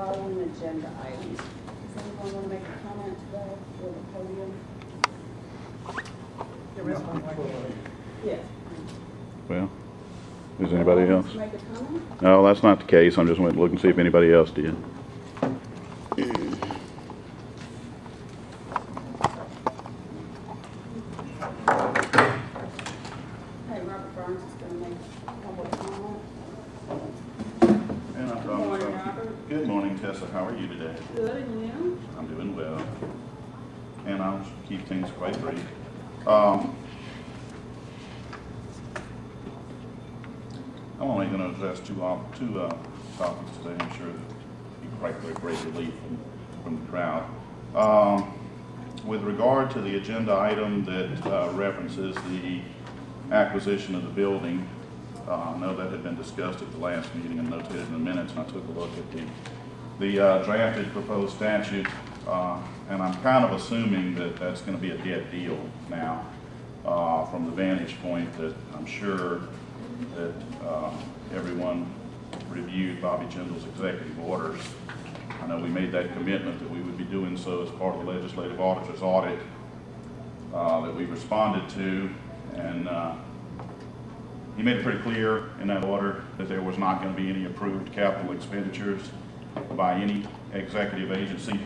following agenda items. Does anyone want to make a comment today for the podium? There is one right here. Yes. Well, is anybody else? Make a comment? No, that's not the case. I'm just went to look and see if anybody else did. Hey, Robert Burns is going to make a public comment. And I Good promise morning, I'll- Robert. Good How are you today? Good, and you? I'm doing well. And I'll keep things quite brief. Um, I'm only going to address two, op- two uh, topics today. I'm sure you quite great great relief from, from the crowd. Um, With regard to the agenda item that uh, references the acquisition of the building, uh, I know that had been discussed at the last meeting and notated in the minutes, and I took a look at the the uh, drafted proposed statute, uh, and I'm kind of assuming that that's going to be a dead deal now, uh, from the vantage point that I'm sure that uh, everyone reviewed Bobby Jindal's executive orders. I know we made that commitment that we would be doing so as part of the legislative auditor's audit uh, that we responded to, and uh, he made it pretty clear in that order that there was not going to be any approved capital expenditures by any executive agency.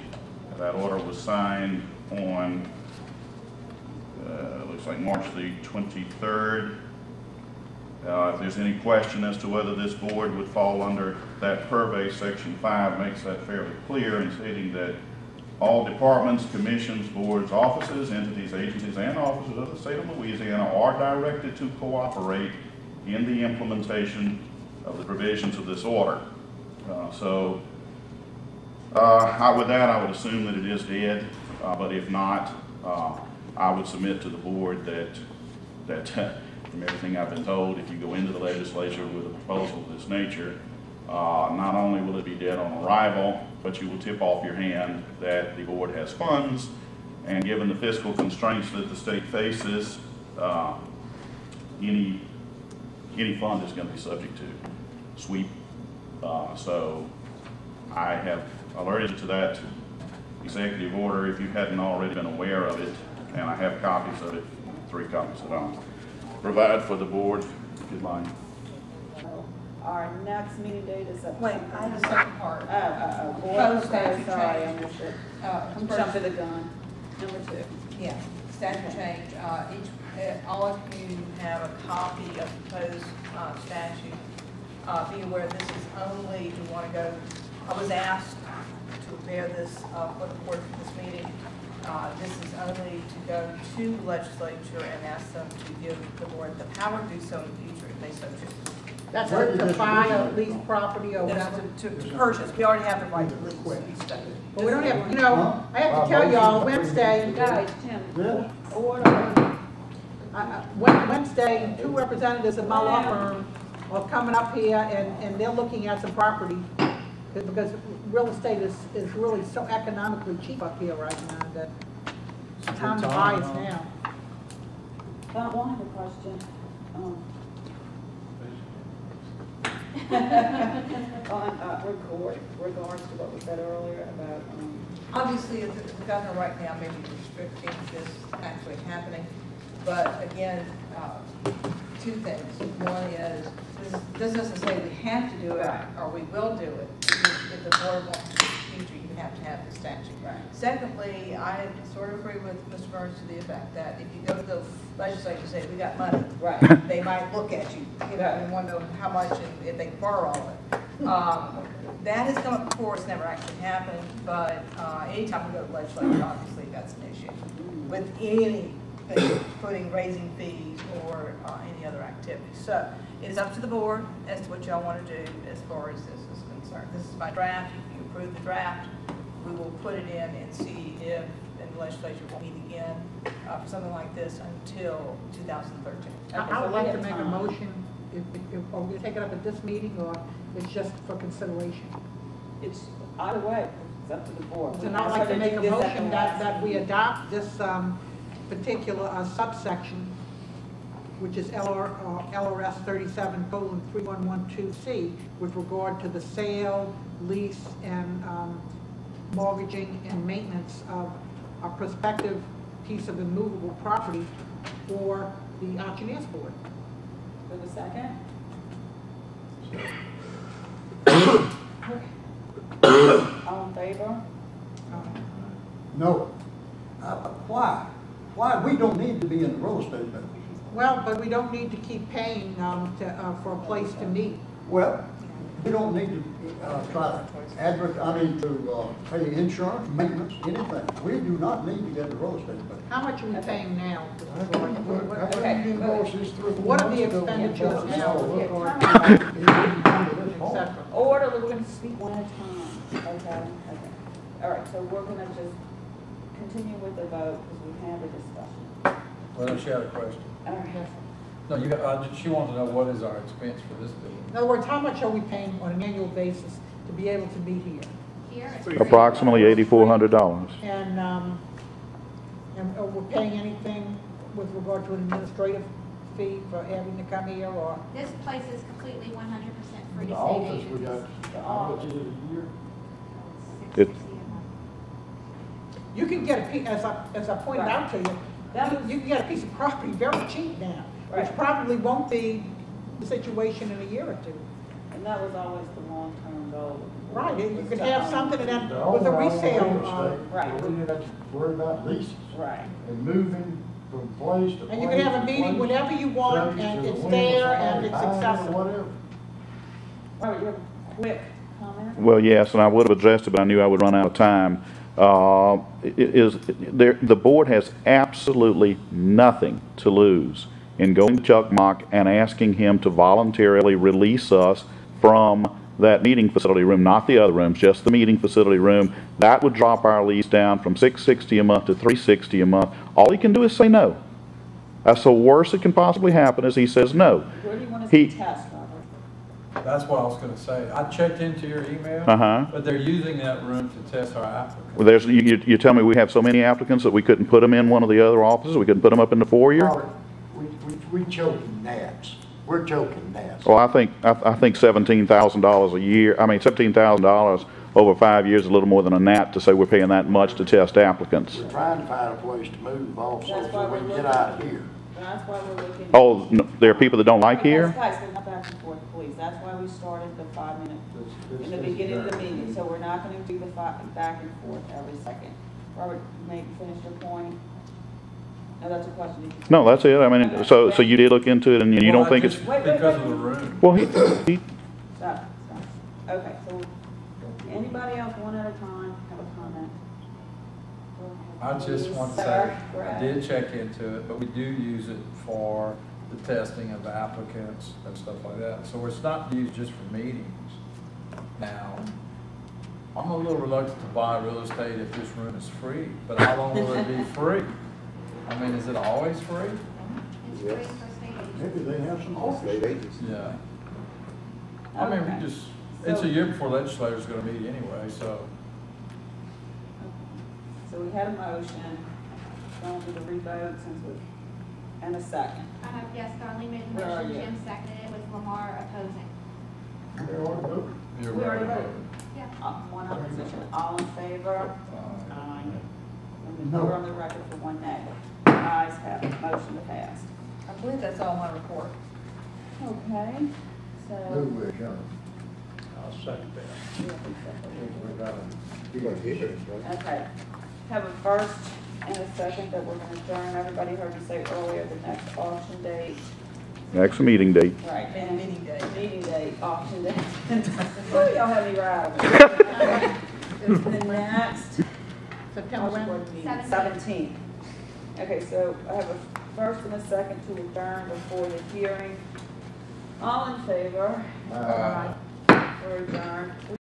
That order was signed on, uh, looks like March the 23rd. Uh, If there's any question as to whether this board would fall under that purvey, Section 5 makes that fairly clear in stating that all departments, commissions, boards, offices, entities, agencies, and officers of the state of Louisiana are directed to cooperate in the implementation of the provisions of this order. Uh, So, I- with that, I would assume that it is dead, uh, but if not, uh, I would submit to the board that, that, from everything I've been told, if you go into the legislature with a proposal of this nature, uh, not only will it be dead on arrival, but you will tip off your hand that the board has funds, and given the fiscal constraints that the state faces, uh, any, any fund is going to be subject to sweep. Uh, So I have alerted to that executive order if you hadn't already been aware of it, and I have copies of it, three copies that I'll provide for the board if you'd like. Our next meeting date is September. Wait, I have a second part. Oh, oh, oh, boy, Proposed okay, statute sorry, I change. missed it. Uh, I'm first- jumping the gun. Number two. Yeah, statute change, uh, each, uh, all of you have a copy of the proposed, uh, statute. Uh, be aware this is only, you wanna go, I was asked to prepare this, uh, for the board for this meeting. Uh, this is only to go to the legislature and ask them to give the board the power to do so in the future if they so choose. That's Where to this buy or originate lease from? property or That's whatever. to, to to purchase, we already have the right to lease these stuff. But we don't have, you know, I have to tell y'all, Wednesday, Guys, Tim, Yeah. order. I- I- Wed- Wednesday, two representatives of my law firm are coming up here and, and they're looking at some property. Because real estate is, is really so economically cheap up here right now that it's time to buy it now. Well, I have a question. Um, On, uh, record, regards to what we said earlier about, um, Obviously, the the governor right now may be restricting this actually happening, but again, uh, two things. One is, this this doesn't say we have to do it, or we will do it. If the board wants the future, you have to have the statute. Right. Secondly, I sort of agree with Mr. Burns to the effect that if you go to the legislature and say, we got money, right, they might look at you, you know, and want to know how much and if they can borrow it. Um, That has come up before, it's never actually happened, but uh, anytime we go to legislature, obviously that's an issue with anything, including raising fees or uh, any other activity. So it is up to the board as to what y'all want to do as far as this is concerned. This is my draft, if you approve the draft, we will put it in and see if, and the legislature will meet again uh, for something like this until 2013. I Okay, I would we like have to make a motion, if, if, are we gonna take it up at this meeting or it's just for consideration? it's, either way, it's up to the board. And I'd like to make a motion that, that we adopt this, um, particular uh, subsection which is LR, uh, LRS thirty-seven colon three one one two C, with regard to the sale, lease, and, um, mortgaging and maintenance of a prospective piece of immovable property for the auctioneer's board. For the second? All in favor? Um, No. Uh, Why? Why? We don't need to be in the real estate business. Well, but we don't need to keep paying, um, to, uh, for a place to meet. Well, we don't need to, uh, try to advert, I mean, to, uh, pay insurance, maintenance, anything. We do not need to get the real estate business. How much are we paying now? Okay. What are the expenditures now with Yeah, regard time to, out. et cetera? Order, we're gonna speak one at a time, okay? Okay. All right, so we're gonna just continue with the vote, because we had a discussion. Well, she had a question. All right. No, you uh, she wants to know what is our expense for this building? In other words, how much are we paying on an annual basis to be able to be here? Here, it's. Approximately eighty-four hundred dollars. And, um, and are we paying anything with regard to an administrative fee for having to come here, or? This place is completely one hundred percent free The to office, state we got, agents. how much is it a year? Six It- fifty a month. You can get a, pi- as I, as I pointed out to you, That you was- you can get a piece of property very cheap now, which probably won't be the situation in a year or two. And that was always the long-term goal. Right, you was could have something in that, with a resale, real uh, Right. so We didn't have to worry about leases Right. and moving from place to place. and you can have a meeting whenever you want, and it's there, and it's buying it or accessible. Whatever. Robert, you have a quick comment? Well, yes, and I would have addressed it, but I knew I would run out of time. Uh, Is, there, the board has absolutely nothing to lose in going to Chuck Mock and asking him to voluntarily release us from that meeting facility room, not the other rooms, just the meeting facility room. That would drop our lease down from six sixty a month to three sixty a month. All he can do is say no. That's the worst that can possibly happen is he says no. Where do you want us He- to test? That's what I was gonna say. I checked into your email. Uh-huh. But they're using that room to test our applicants. Well, There's, you, you- you tell me we have so many applicants that we couldn't put them in one of the other offices? We couldn't put them up in the foyer? Robert, We, we, we choking gnats. We're choking gnats. Well, I think, I, I think seventeen thousand dollars a year, I mean, seventeen thousand dollars over five years is a little more than a gnat to say we're paying that much to test applicants. We're trying to find a place to move also, That's why so we we're can get out of here. That's why we're looking. Oh, no, there are people that don't like Guys, here? Guys, we're not back and forth, please. That's why we started the five minute, in the beginning of the meeting. So we're not gonna do the five, back and forth every second. Robert, maybe finish your point? No, that's a question. No, that's it. I mean, so, so you did look into it and you Well, don't I think it's, just- Wait, wait, Because wait. of the room. well, he, he, Stop, stop. Okay, so anybody else, one at a time, have a comment? Go I just want to say, I did check into it, but we do use it for the testing of applicants and stuff like that. So it's not used just for meetings. Now, I'm a little reluctant to buy real estate if this room is free, but how long will it be free? I mean, is it always free? It's free for state agents. Maybe they have some office. Yeah. I mean, we just, it's a year before legislature's gonna meet anyway, so. So we had a motion, going to the revote since we, and a second. Uh, yes, Darlene made the Where are motion, you? Jim seconded it with Lamar opposing. They ought to vote. you're We already right. voted. Yeah. Uh, One opposition, all in favor? Aye. And No. We're on the record for one nay. Ayes have it, motion passed. I believe that's all my report. Okay, Move so. with adjourn. I'll second that. We got a- Okay, have a first and a second that we're gonna adjourn. Everybody heard me say earlier, the next auction date. next meeting date. Right. And meeting day. Meeting date, auction date. Oh, y'all have me right. The next September when? Seventeenth. Seventeenth. Okay, so I have a first and a second to adjourn before the hearing. All in favor? Aye. We're adjourned.